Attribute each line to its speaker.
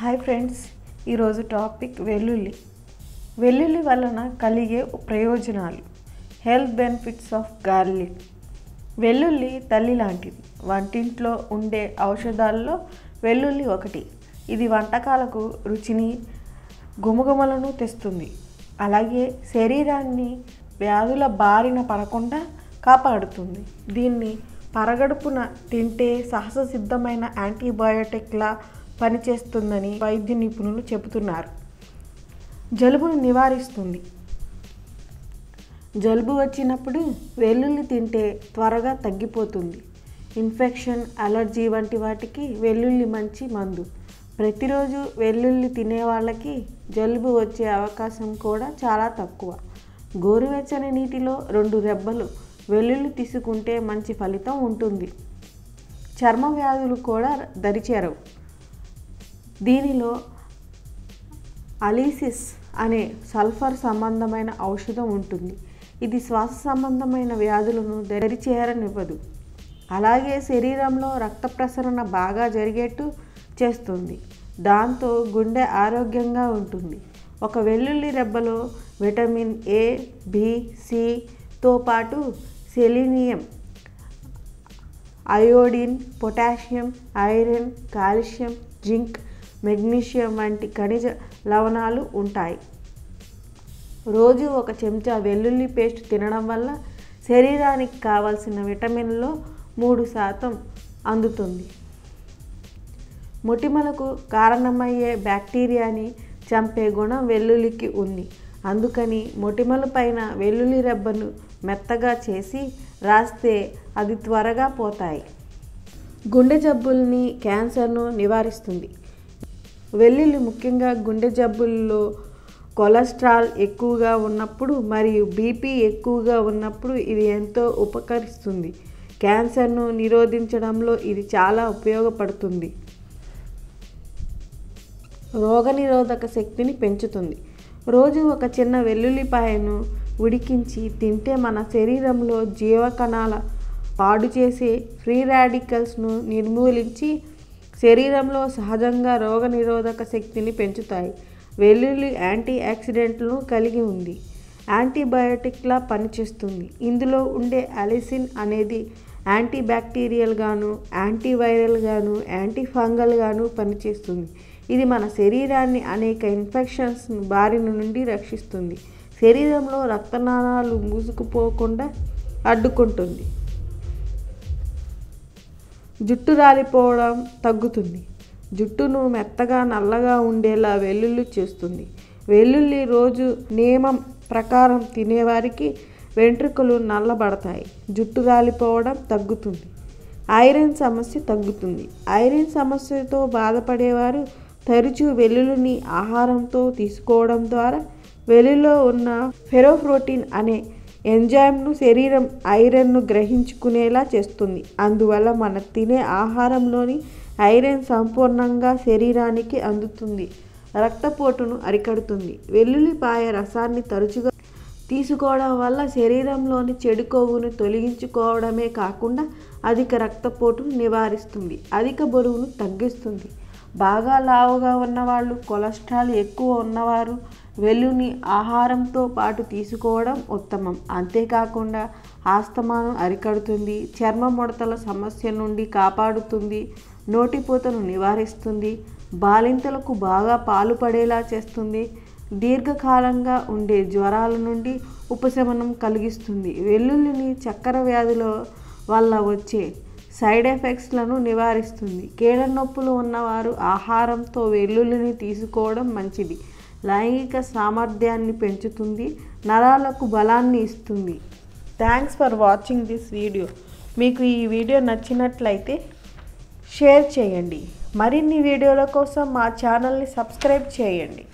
Speaker 1: Hi friends ఈరోజు topic వెల్లుల్లి. వెల్లుల్లి వలన కలిగే ప్రయోజనాలు హెల్త్ బెనిఫిట్స్ ఆఫ్ గార్లిక్. వెల్లుల్లి తల్లి లాంటిది. వంటింట్లో ఉండే ఔషధాల్లో వెల్లుల్లి ఒకటి. ఇది వంటకాలకు రుచిని గుమగుమలను తెస్తుంది. అలాగే శరీరాన్ని వ్యాధుల బారిన పడకుండా కాపాడుతుంది. దీన్ని పరగడుపున తింటే సహజ సిద్ధమైన యాంటీబయోటిక్లా పనిచేస్తుందని వైద్య నిపుణులు చెబుతున్నారు. జలుబును నివారిస్తుంది. జలుబు వచ్చినప్పుడు వెల్లుల్లి తింటే త్వరగా తగ్గిపోతుంది. ఇన్ఫెక్షన్ అలర్జీ వంటి వాటికి వెల్లుల్లి మంచి మందు. ప్రతిరోజు వెల్లుల్లి తినే వాళ్ళకి జలుబు వచ్చే అవకాశం కూడా చాలా తక్కువ. గోరువెచ్చని నీటిలో రెండు రెబ్బలు వెల్లుల్లి తీసుకుంటే మంచి ఫలితం ఉంటుంది. చర్మ వ్యాధులు కూడా దరిచేరవు. దీనిలో అలీసిస్ అనే సల్ఫర్ సంబంధమైన ఔషధం ఉంటుంది. ఇది శ్వాస సంబంధమైన వ్యాధులను దరిచేరనివ్వదు. అలాగే శరీరంలో రక్త ప్రసరణ బాగా జరిగేట్టు చేస్తుంది. దాంతో గుండె ఆరోగ్యంగా ఉంటుంది. ఒక వెల్లుల్లి రెబ్బలో విటమిన్ ఏ బి సితో పాటు selenium iodine potassium iron calcium zinc magnesium వంటి ఖనిజ లవణాలు ఉంటాయి. రోజు ఒక చెంచా వెల్లుల్లి పేస్ట్ తినడం వల్ల శరీరానికి కావలసిన విటమిన్లో మూడు శాతం అందుతుంది. మొటిమలకు కారణమయ్యే బ్యాక్టీరియాని చంపే గుణం వెల్లుల్లికి ఉంది. అందుకని మొటిమల పైన వెల్లుల్లి రెబ్బను మెత్తగా చేసి రాస్తే అది త్వరగా పోతాయి. గుండె జబ్బుల్ని క్యాన్సర్ను నివారిస్తుంది. వెల్లుల్లి ముఖ్యంగా గుండె జబ్బుల్లో కొలెస్ట్రాల్ ఎక్కువగా ఉన్నప్పుడు మరియు బీపీ ఎక్కువగా ఉన్నప్పుడు ఇది ఎంతో ఉపకరిస్తుంది. క్యాన్సర్ను నిరోధించడంలో ఇది చాలా ఉపయోగపడుతుంది. రోగనిరోధక శక్తిని పెంచుతుంది. రోజు ఒక చిన్న వెల్లుల్లిపాయను ఉడికించి తింటే మన శరీరంలో జీవకణాల పాడు చేసే ఫ్రీ రాడికల్స్ను నిర్మూలించి శరీరంలో సహజంగా రోగనిరోధక శక్తిని పెంచుతాయి. వెల్లుల్లి యాంటీ ఆక్సిడెంట్లను కలిగి ఉంది. యాంటీబయోటిక్లా పనిచేస్తుంది. ఇందులో ఉండే అలిసిన్ అనేది యాంటీ యాంటీవైరల్గాను యాంటీఫంగల్గాను యాంటీ పనిచేస్తుంది. ఇది మన శరీరాన్ని అనేక ఇన్ఫెక్షన్స్ బారిన నుండి రక్షిస్తుంది. శరీరంలో రక్తనాళాలు మూసుకుపోకుండా అడ్డుకుంటుంది. జుట్టు రాలిపోవడం తగ్గుతుంది. జుట్టును మెత్తగా నల్లగా ఉండేలా వెల్లుల్లి చేస్తుంది. వెల్లుల్లి రోజు నియమం ప్రకారం తినేవారికి వెంట్రుకలు నల్లబడతాయి. జుట్టు రాలిపోవడం తగ్గుతుంది. ఐరన్ సమస్య తగ్గుతుంది. ఐరన్ సమస్యతో బాధపడేవారు తరచూ వెల్లుల్లిని ఆహారంతో తీసుకోవడం ద్వారా వెల్లుల్లో ఉన్న ఫెరోప్రోటీన్ అనే ఎంజైమ్ను శరీరం ఐరన్ను గ్రహించుకునేలా చేస్తుంది. అందువల్ల మన తినే ఆహారంలోని ఐరన్ సంపూర్ణంగా శరీరానికి అందుతుంది. రక్తపోటును అరికడుతుంది. వెల్లుల్లిపాయ రసాన్ని తరచుగా తీసుకోవడం వల్ల శరీరంలోని చెడు కొవ్వును తొలగించుకోవడమే కాకుండా అధిక రక్తపోటును నివారిస్తుంది. అధిక బరువును తగ్గిస్తుంది. బాగా లావుగా ఉన్నవాళ్ళు కొలెస్ట్రాల్ ఎక్కువ ఉన్నవారు వెల్లుని ఆహారంతో పాటు తీసుకోవడం ఉత్తమం. అంతేకాకుండా ఆస్తమానం అరికడుతుంది చర్మ ముడతల సమస్య నుండి కాపాడుతుంది నోటిపూతను నివారిస్తుంది బాలింతలకు బాగా పాలు పడేలా చేస్తుంది దీర్ఘకాలంగా ఉండే జ్వరాల నుండి ఉపశమనం కలిగిస్తుంది. వెల్లుల్లిని చక్కెర వ్యాధుల వల్ల వచ్చే సైడ్ ఎఫెక్ట్స్లను నివారిస్తుంది. కీళ్ళ నొప్పులు ఉన్నవారు ఆహారంతో వెల్లుల్లిని తీసుకోవడం మంచిది. లైంగిక సామర్థ్యాన్ని పెంచుతుంది నరాలకు బలాన్ని ఇస్తుంది. Thanks for watching this video మీకు ఈ వీడియో నచ్చినట్లయితే షేర్ చేయండి. మరిన్ని వీడియోల కోసం మా ఛానల్ని సబ్స్క్రైబ్ చేయండి.